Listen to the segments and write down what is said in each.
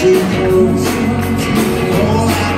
she knows all I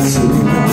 azul.